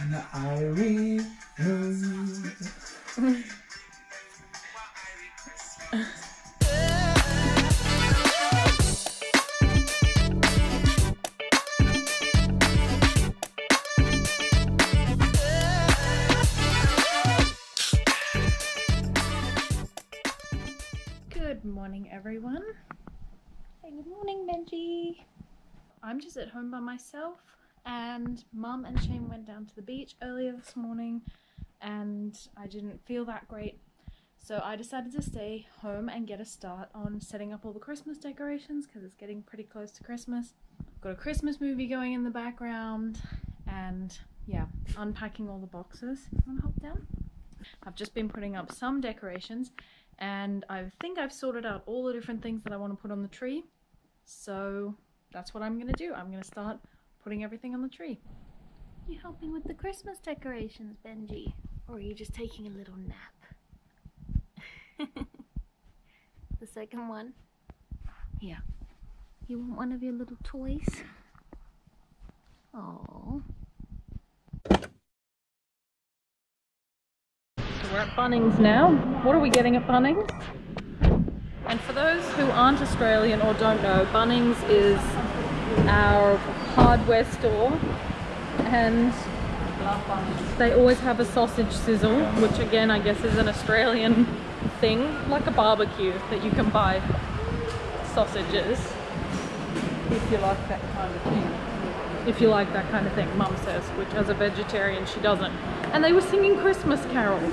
And I remove. Good morning, everyone. Hey, good morning, Benji. I'm just at home by myself, and Mum and Shane went down to the beach earlier this morning, and I didn't feel that great. So I decided to stay home and get a start on setting up all the Christmas decorations because it's getting pretty close to Christmas. Got a Christmas movie going in the background, and yeah, unpacking all the boxes. Wanna hop down? I've just been putting up some decorations and I think I've sorted out all the different things that I want to put on the tree. So that's what I'm to do. I'm to start putting everything on the tree. You helping with the Christmas decorations, Benji? Or are you just taking a little nap? the second one? Yeah. You want one of your little toys? Oh. So we're at Bunnings now. What are we getting at Bunnings? And for those who aren't Australian or don't know, Bunnings is our hardware store and they always have a sausage sizzle, which again I guess is an Australian thing, like a barbecue that you can buy sausages if you like that kind of thing. If you like that kind of thing, Mum says, which as a vegetarian she doesn't. And they were singing Christmas carols.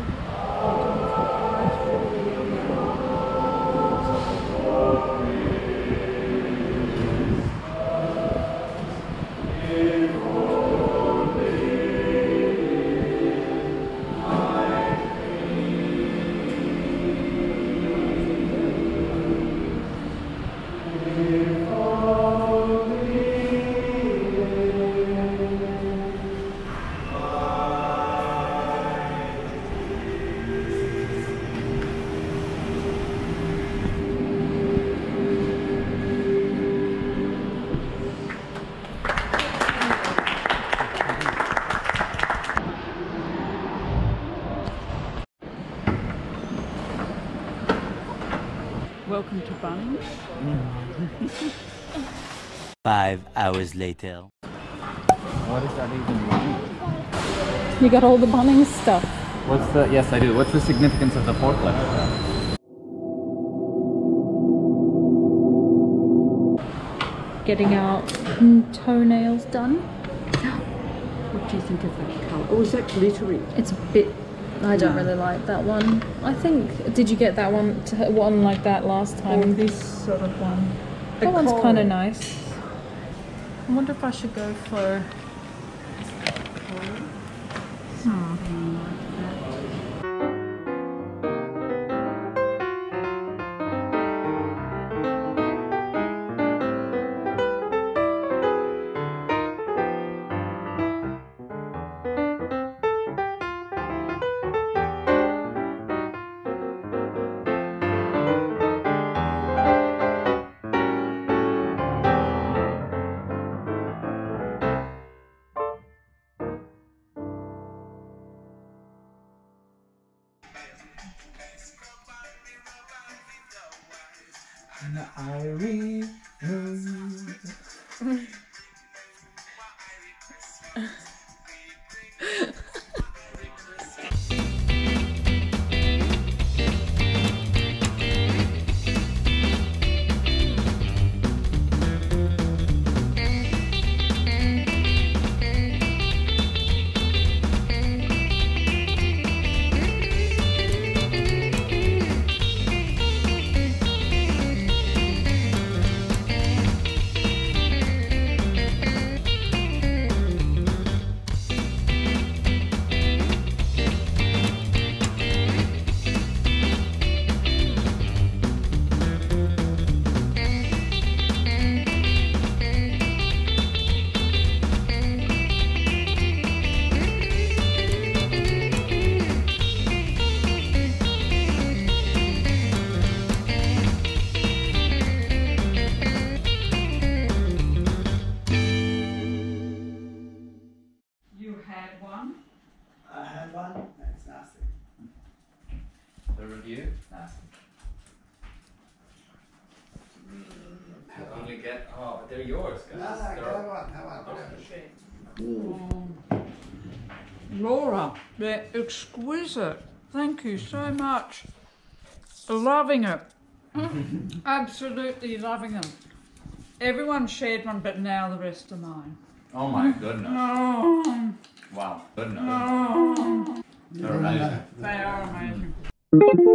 Welcome to Bunnings. Five hours later. What does that even mean? You got all the Bunnings stuff. What's the, yes I do, what's the significance of the forklift? Getting our toenails done. What do you think of that colour? Oh, is that glittery? It's a bit. I don't really like that one. I think. Did you get that one? To, one like that last Or time? this sort of one? The that one's kind of nice. I wonder if I should go for. Something And I had one. I had one, that's nasty. The review? Nasty. How You're get, oh, they're yours, guys. No, no, They're- go on, go on, whatever. Okay. Laura, they're exquisite. Thank you so much. Loving it. Absolutely loving them. Everyone shared one, but now the rest are mine. Oh my goodness. Oh, 哇，真的，太好，太好。